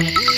Música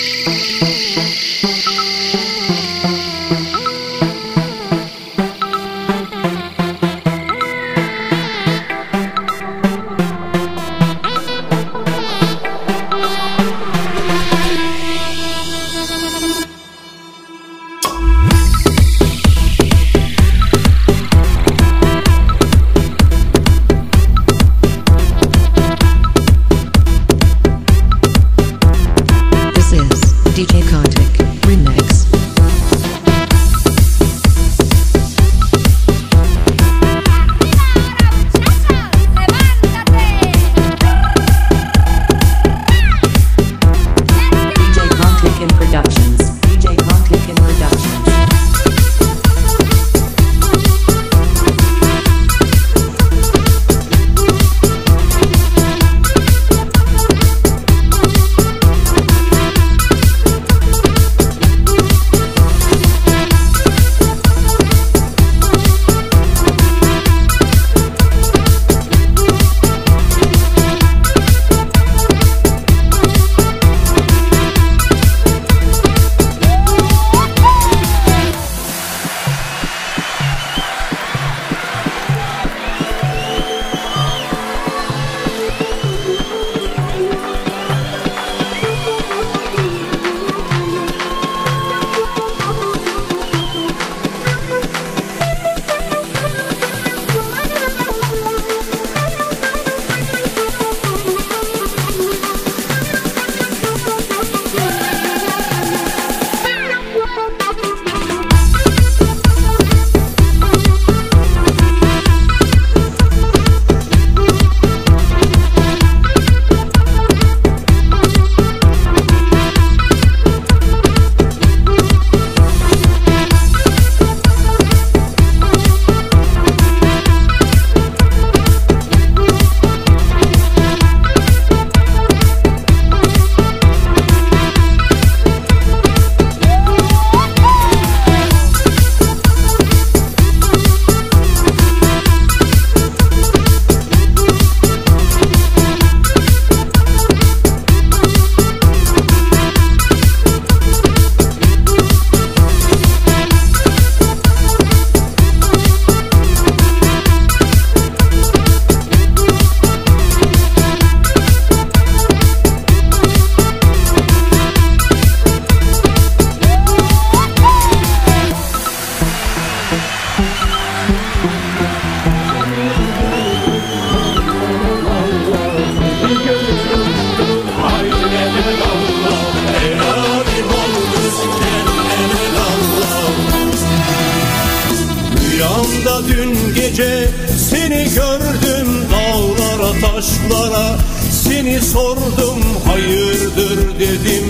Rüyamda dün gece seni gördüm dağlara taşlara. Seni sordum hayırdır? dedim.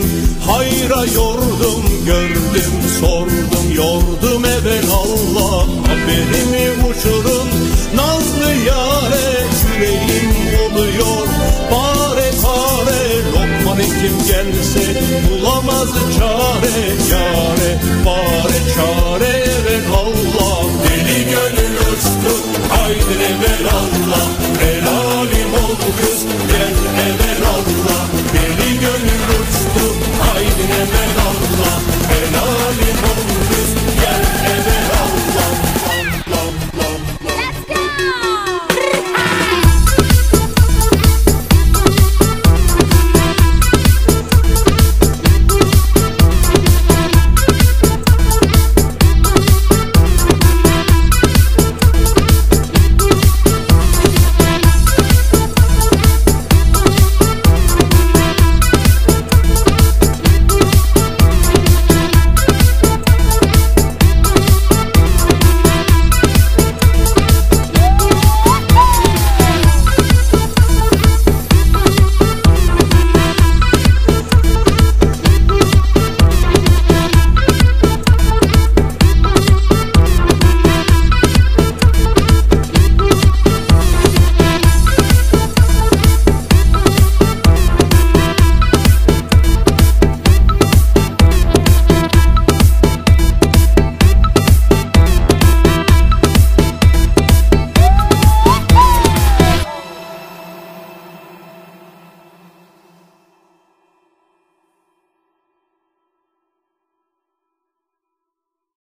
Hayra yordum gördüm sordum yordum evvel Allah Haberimi gelse bulamaz çare yare Bari çare ver Allah deli gönül uçtu haydi ver